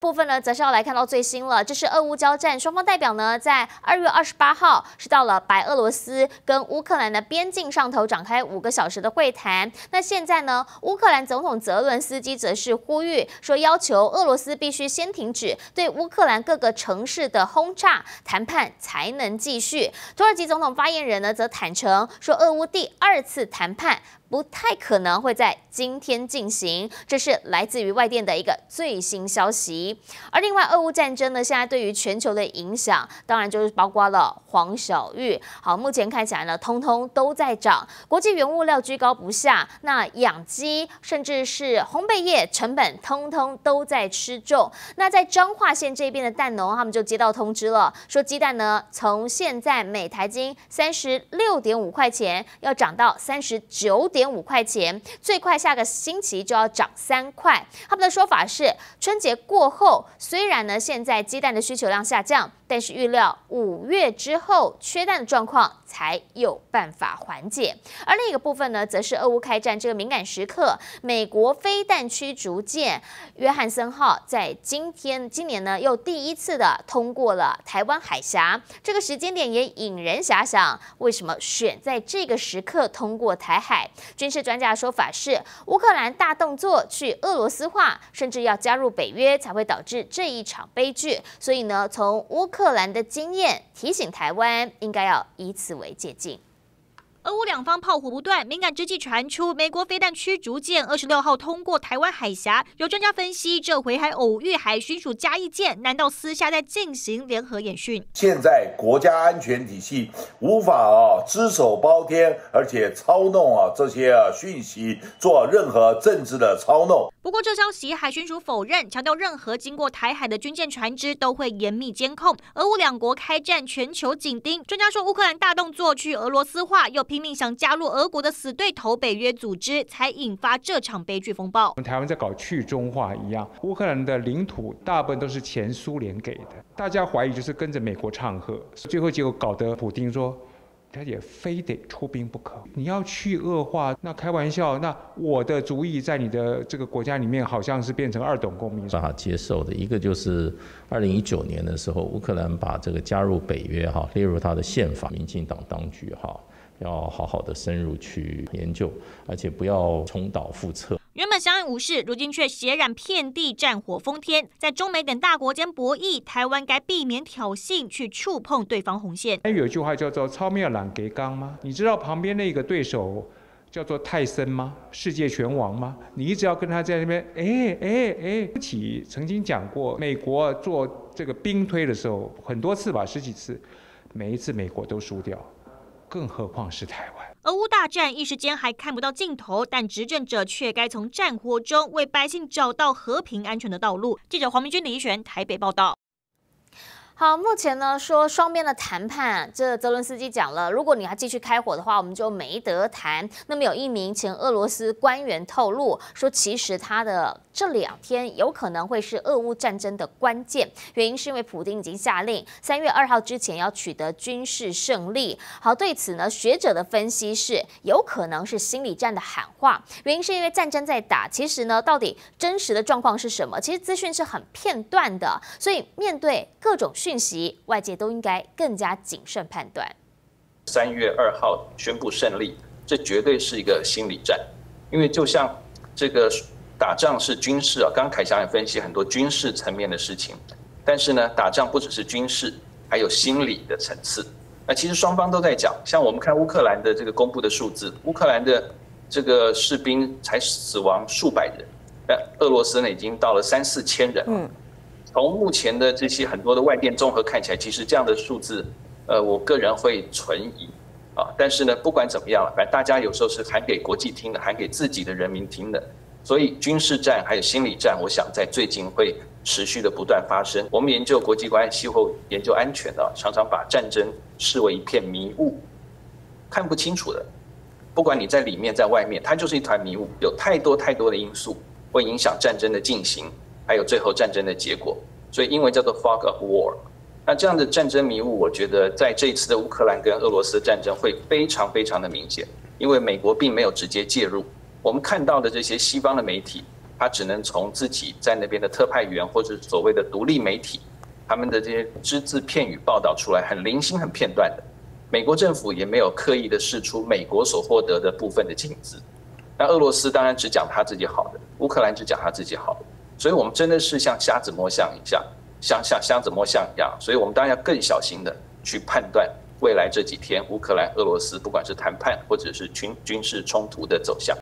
部分呢，则是要来看到最新了，这是俄乌交战，双方代表呢，在二月二十八号是到了白俄罗斯跟乌克兰的边境上头展开五个小时的会谈。那现在呢，乌克兰总统泽伦斯基则是呼吁说，要求俄罗斯必须先停止对乌克兰各个城市的轰炸，谈判才能继续。土耳其总统发言人呢，则坦诚说，俄乌第二次谈判。不太可能会在今天进行，这是来自于外电的一个最新消息。而另外，俄乌战争呢，现在对于全球的影响，当然就是包括了黄小玉。好，目前看起来呢，通通都在涨，国际原物料居高不下，那养鸡甚至是烘焙业成本，通通都在吃重。那在彰化县这边的蛋农，他们就接到通知了，说鸡蛋呢，从现在每台斤三十六点五块钱，要涨到三十九点。点五块钱，最快下个星期就要涨三块。他们的说法是，春节过后，虽然呢现在鸡蛋的需求量下降。但是预料五月之后缺蛋的状况才有办法缓解，而另一个部分呢，则是俄乌开战这个敏感时刻，美国飞弹驱逐舰约翰森号在今天今年呢又第一次的通过了台湾海峡，这个时间点也引人遐想，为什么选在这个时刻通过台海？军事专家的说法是，乌克兰大动作去俄罗斯化，甚至要加入北约才会导致这一场悲剧，所以呢，从乌克克兰的经验提醒台湾，应该要以此为借鉴。俄乌两方炮火不断，敏感之际传出美国飞弹驱逐舰二十六号通过台湾海峡。有专家分析，这回还偶遇海巡署加一舰，难道私下在进行联合演训？现在国家安全体系无法啊只手包天，而且操弄啊这些啊讯息，做任何政治的操弄。不过这消息海巡署否认，强调任何经过台海的军舰船只都会严密监控。俄乌两国开战，全球紧盯。专家说，乌克兰大动作去俄罗斯化，又拼命想加入俄国的死对头北约组织，才引发这场悲剧风暴。我们台湾在搞去中化一样，乌克兰的领土大部分都是前苏联给的，大家怀疑就是跟着美国唱和，最后结果搞得普京说。他也非得出兵不可。你要去恶化，那开玩笑，那我的主意在你的这个国家里面，好像是变成二等公民。无法接受的一个就是二零一九年的时候，乌克兰把这个加入北约哈列入他的宪法，民进党当局哈要好好的深入去研究，而且不要重蹈覆辙。原本相安无事，如今却血染遍地，战火疯天。在中美等大国间博弈，台湾该避免挑衅，去触碰对方红线。有一句话叫做“超妙懒给刚”吗？你知道旁边那个对手叫做泰森吗？世界拳王吗？你一直要跟他在那边，哎哎哎！不起曾经讲过，美国做这个兵推的时候，很多次吧，十几次，每一次美国都输掉，更何况是台湾。俄乌大战一时间还看不到尽头，但执政者却该从战火中为百姓找到和平安全的道路。记者黄明君、李一璇台北报道。好，目前呢说双边的谈判，这泽伦斯基讲了，如果你要继续开火的话，我们就没得谈。那么有一名前俄罗斯官员透露说，其实他的这两天有可能会是俄乌战争的关键，原因是因为普京已经下令三月二号之前要取得军事胜利。好，对此呢，学者的分析是有可能是心理战的喊话，原因是因为战争在打，其实呢，到底真实的状况是什么？其实资讯是很片段的，所以面对各种。讯息，外界都应该更加谨慎判断。三月二号宣布胜利，这绝对是一个心理战，因为就像这个打仗是军事啊，刚刚凯翔也分析很多军事层面的事情，但是呢，打仗不只是军事，还有心理的层次。那其实双方都在讲，像我们看乌克兰的这个公布的数字，乌克兰的这个士兵才死亡数百人，但俄罗斯呢已经到了三四千人。嗯。从目前的这些很多的外电综合看起来，其实这样的数字，呃，我个人会存疑啊。但是呢，不管怎么样，反正大家有时候是喊给国际听的，喊给自己的人民听的。所以军事战还有心理战，我想在最近会持续的不断发生。我们研究国际关系、或研究安全的，常常把战争视为一片迷雾，看不清楚的。不管你在里面在外面，它就是一团迷雾，有太多太多的因素会影响战争的进行。还有最后战争的结果，所以英文叫做 fog of war。那这样的战争迷雾，我觉得在这一次的乌克兰跟俄罗斯战争会非常非常的明显，因为美国并没有直接介入。我们看到的这些西方的媒体，他只能从自己在那边的特派员或者所谓的独立媒体，他们的这些只字片语报道出来，很零星、很片段的。美国政府也没有刻意的释出美国所获得的部分的镜子。那俄罗斯当然只讲他自己好的，乌克兰只讲他自己好。所以我们真的是像瞎子摸象一样，像像瞎子摸象一样。所以我们当然要更小心的去判断未来这几天乌克兰、俄罗斯不管是谈判或者是军军事冲突的走向。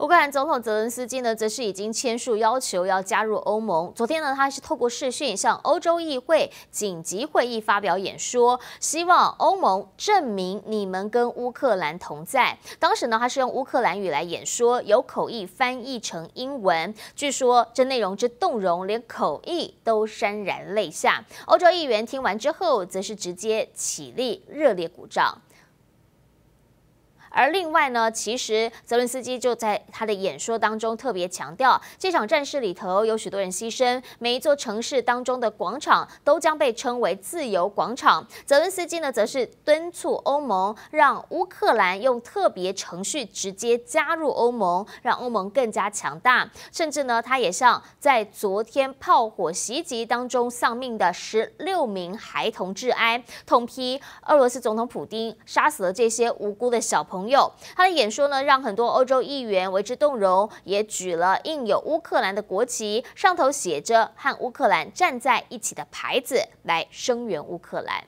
乌克兰总统泽伦斯基呢，则是已经签署要求要加入欧盟。昨天呢，他是透过视讯向欧洲议会紧急会议发表演说，希望欧盟证明你们跟乌克兰同在。当时呢，他是用乌克兰语来演说，有口译翻译成英文。据说这内容之动容，连口译都潸然泪下。欧洲议员听完之后，则是直接起立热烈鼓掌。而另外呢，其实泽伦斯基就在他的演说当中特别强调，这场战事里头有许多人牺牲，每一座城市当中的广场都将被称为自由广场。泽伦斯基呢，则是敦促欧盟让乌克兰用特别程序直接加入欧盟，让欧盟更加强大。甚至呢，他也向在昨天炮火袭击当中丧命的十六名孩童致哀，痛批俄罗斯总统普京杀死了这些无辜的小朋友。朋友，他的演说呢，让很多欧洲议员为之动容，也举了印有乌克兰的国旗，上头写着“和乌克兰站在一起”的牌子，来声援乌克兰。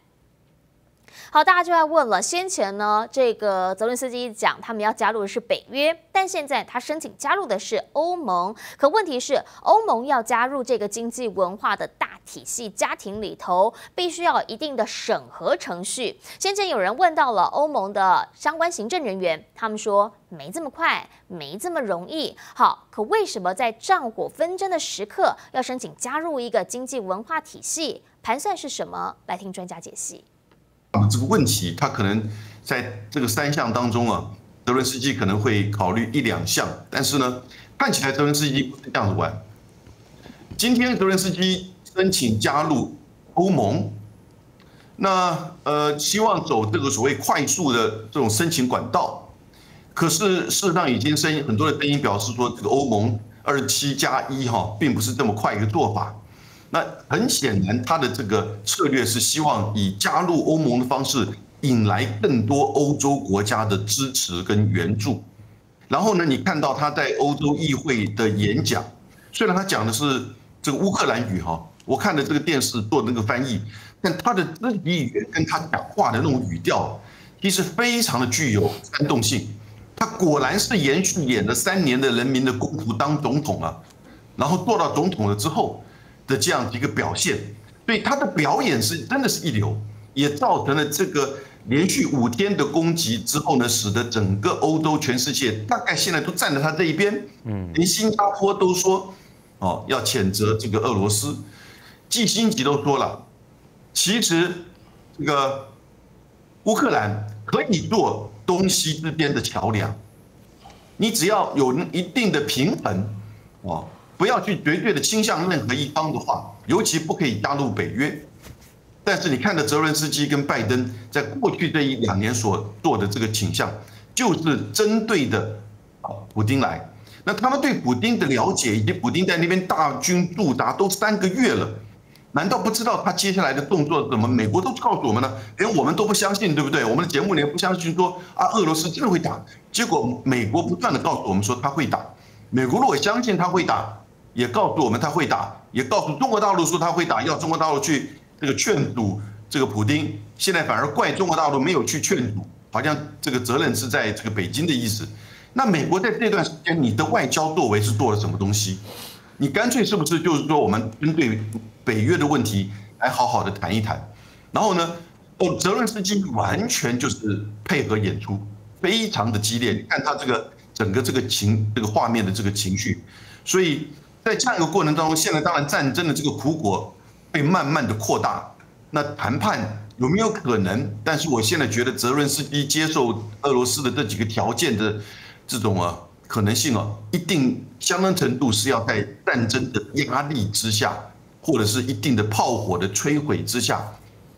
好，大家就在问了，先前呢，这个泽伦斯基讲他们要加入的是北约，但现在他申请加入的是欧盟。可问题是，欧盟要加入这个经济文化的大体系家庭里头，必须要有一定的审核程序。先前有人问到了欧盟的相关行政人员，他们说没这么快，没这么容易。好，可为什么在战火纷争的时刻要申请加入一个经济文化体系？盘算是什么？来听专家解析。这个问题，他可能在这个三项当中啊，泽伦斯基可能会考虑一两项，但是呢，看起来泽伦斯基这样子玩。今天泽伦斯基申请加入欧盟，那呃，希望走这个所谓快速的这种申请管道，可是事实上已经声音很多的声音表示说，这个欧盟二七加一哈，并不是这么快一个做法。那很显然，他的这个策略是希望以加入欧盟的方式引来更多欧洲国家的支持跟援助。然后呢，你看到他在欧洲议会的演讲，虽然他讲的是这个乌克兰语哈，我看的这个电视做那个翻译，但他的肢体语言跟他讲话的那种语调，其实非常的具有煽动性。他果然是延续演了三年的人民的公仆当总统啊，然后做到总统了之后。的这样一个表现，所以他的表演是真的是一流，也造成了这个连续五天的攻击之后呢，使得整个欧洲、全世界大概现在都站在他这一边，嗯，连新加坡都说，哦，要谴责这个俄罗斯，季辛吉都说了，其实这个乌克兰可以做东西之间的桥梁，你只要有一定的平衡，哦。不要去绝对的倾向任何一方的话，尤其不可以加入北约。但是你看的泽伦斯基跟拜登在过去这一两年所做的这个倾向，就是针对的啊普丁来。那他们对普丁的了解，以及普丁在那边大军驻扎都三个月了，难道不知道他接下来的动作怎么？美国都告诉我们呢，连我们都不相信，对不对？我们的节目连不相信说啊，俄罗斯真的会打。结果美国不断的告诉我们说他会打。美国如果相信他会打。也告诉我们他会打，也告诉中国大陆说他会打，要中国大陆去这个劝阻这个普京。现在反而怪中国大陆没有去劝阻，好像这个责任是在这个北京的意思。那美国在这段时间，你的外交作为是做了什么东西？你干脆是不是就是说，我们针对北约的问题来好好的谈一谈？然后呢，哦，泽伦斯基完全就是配合演出，非常的激烈。你看他这个整个这个情这个画面的这个情绪，所以。在这样一个过程当中，现在当然战争的这个苦果被慢慢的扩大，那谈判有没有可能？但是我现在觉得泽伦斯基接受俄罗斯的这几个条件的这种啊可能性啊，一定相当程度是要在战争的压力之下，或者是一定的炮火的摧毁之下，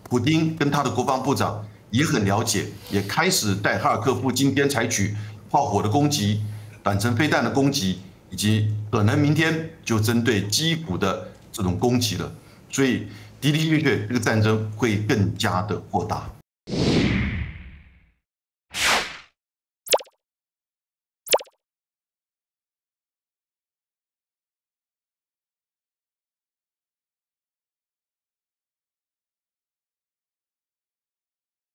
普京跟他的国防部长也很了解，也开始在哈尔科夫今天采取炮火的攻击、短程飞弹的攻击。以及可能明天就针对基辅的这种攻击了。所以的的确确，这个战争会更加的扩大。